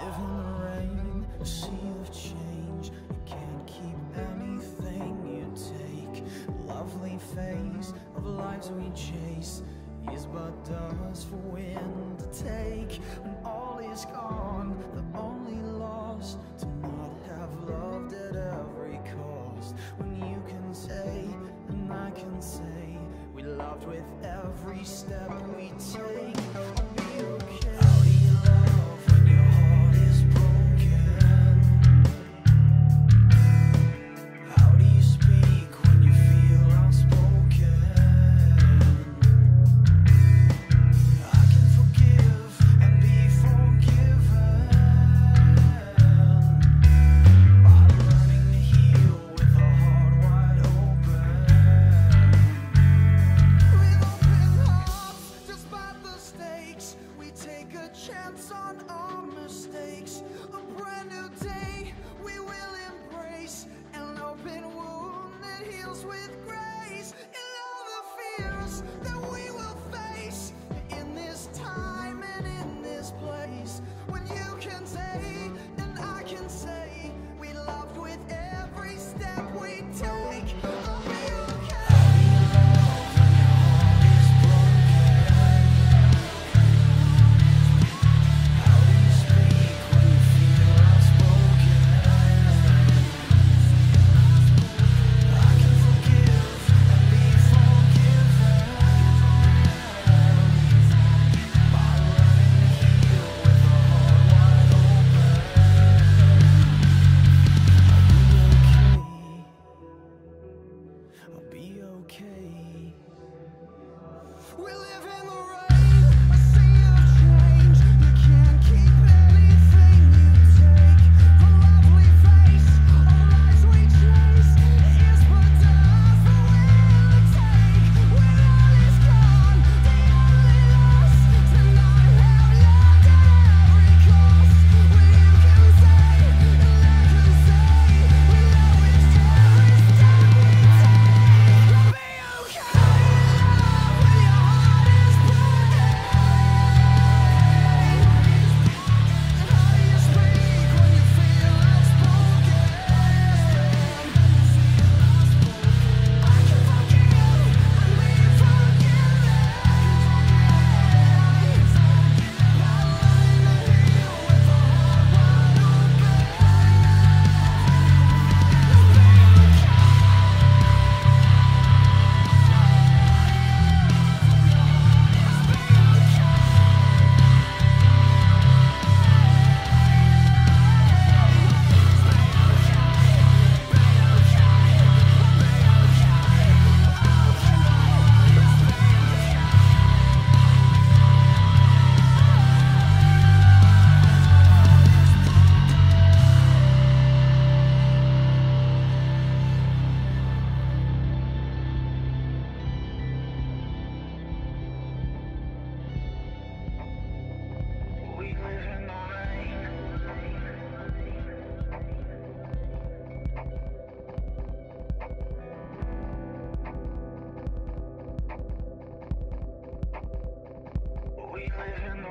Live the rain, a sea of change. You can't keep anything you take. Lovely face of lives we chase is but dust for wind to take. When all is gone, the only loss to not have loved at every cost. When you can say, and I can say, we loved with every step we take. Take a chance on our mistakes. A brand new day we will embrace, an open wound that heals with grace. playing in the